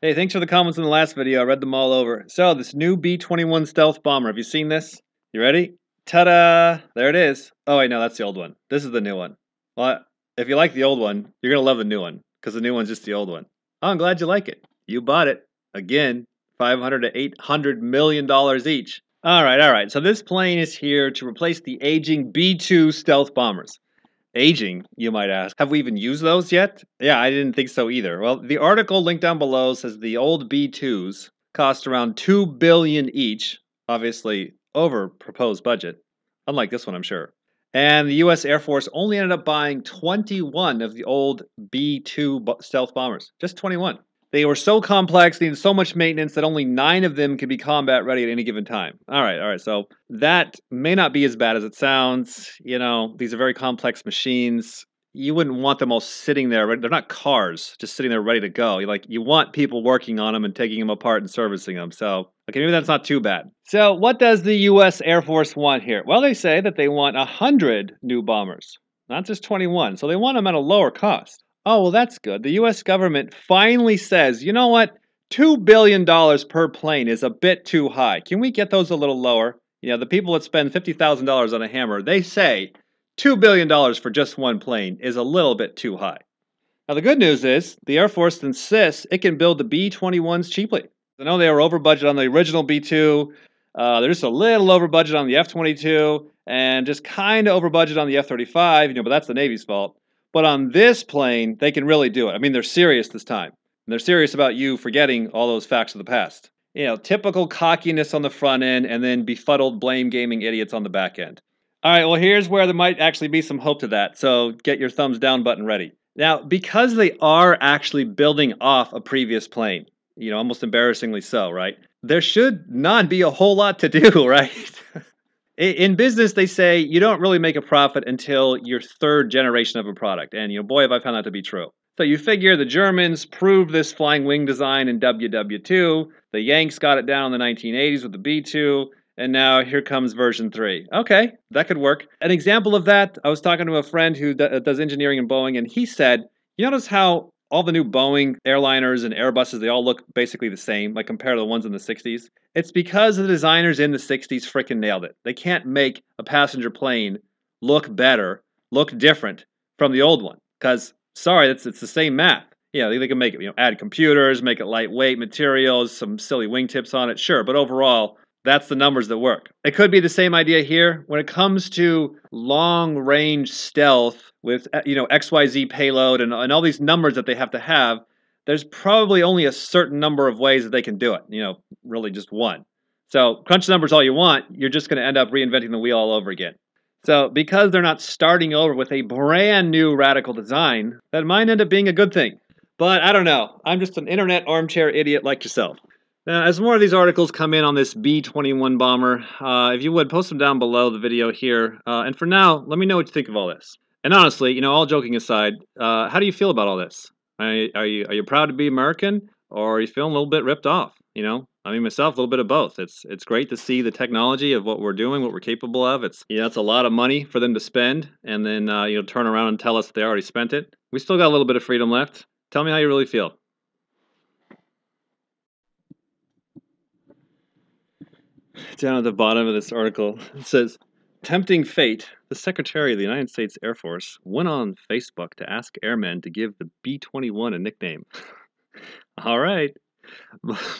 Hey, thanks for the comments in the last video. I read them all over. So, this new B-21 stealth bomber. Have you seen this? You ready? Ta-da! There it is. Oh, wait, no, that's the old one. This is the new one. Well, if you like the old one, you're going to love the new one because the new one's just the old one. Oh, I'm glad you like it. You bought it. Again, 500 to 800 million dollars each. All right, all right. So this plane is here to replace the aging B-2 stealth bombers. Aging, you might ask. Have we even used those yet? Yeah, I didn't think so either. Well, the article linked down below says the old B2s cost around 2 billion each, obviously over proposed budget. Unlike this one, I'm sure. And the US Air Force only ended up buying 21 of the old B2 stealth bombers. Just 21. They were so complex, needed so much maintenance that only nine of them could be combat ready at any given time. All right, all right. So that may not be as bad as it sounds. You know, these are very complex machines. You wouldn't want them all sitting there. They're not cars, just sitting there ready to go. You like you want people working on them and taking them apart and servicing them. So okay, maybe that's not too bad. So what does the U.S. Air Force want here? Well, they say that they want hundred new bombers, not just 21. So they want them at a lower cost. Oh, well, that's good. The US government finally says, you know what? $2 billion per plane is a bit too high. Can we get those a little lower? You know, the people that spend $50,000 on a hammer, they say $2 billion for just one plane is a little bit too high. Now, the good news is the Air Force insists it can build the B 21s cheaply. I know they were over budget on the original B 2. Uh, they're just a little over budget on the F 22 and just kind of over budget on the F 35, you know, but that's the Navy's fault. But on this plane, they can really do it. I mean, they're serious this time. And they're serious about you forgetting all those facts of the past. You know, typical cockiness on the front end and then befuddled blame gaming idiots on the back end. All right, well, here's where there might actually be some hope to that. So get your thumbs down button ready. Now, because they are actually building off a previous plane, you know, almost embarrassingly so, right? There should not be a whole lot to do, right? In business they say you don't really make a profit until your third generation of a product. And you know boy have i found that to be true. So you figure the germans proved this flying wing design in ww2 the yanks got it down in the 1980s with the b2 and now here comes version 3 okay that could work. An example of that i was talking to a friend who does engineering in boeing. And he said you notice how all the new Boeing airliners and Airbuses, they all look basically the same, like compared to the ones in the 60s. It's because the designers in the 60s freaking nailed it. They can't make a passenger plane look better, look different from the old one. Because, sorry, it's, it's the same math. Yeah, they, they can make it, you know, add computers, make it lightweight materials, some silly wingtips on it, sure. But overall, that's the numbers that work. It could be the same idea here. When it comes to long range stealth with uh, you know XYZ payload and, and all these numbers that they have to have, there's probably only a certain number of ways that they can do it. You know, really just one. So crunch numbers all you want, you're just going to end up reinventing the wheel all over again. So because they're not starting over with a brand new radical design, that might end up being a good thing. But I don't know. I'm just an internet armchair idiot like yourself. Now, as more of these articles come in on this B-21 bomber, uh, if you would, post them down below the video here. Uh, and for now, let me know what you think of all this. And honestly, you know, all joking aside, uh, how do you feel about all this? Are you, are you are you proud to be American, or are you feeling a little bit ripped off? You know, I mean, myself, a little bit of both. It's it's great to see the technology of what we're doing, what we're capable of. It's you know, it's a lot of money for them to spend, and then uh, you know, turn around and tell us they already spent it. We still got a little bit of freedom left. Tell me how you really feel. Down at the bottom of this article, it says, Tempting fate, the Secretary of the United States Air Force went on Facebook to ask airmen to give the B 21 a nickname. All right.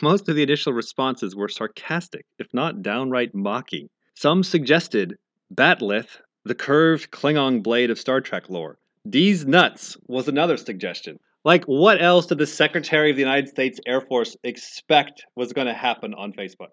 Most of the initial responses were sarcastic, if not downright mocking. Some suggested Bat'leth, the curved Klingon blade of Star Trek lore. These nuts was another suggestion. Like, what else did the Secretary of the United States Air Force expect was going to happen on Facebook?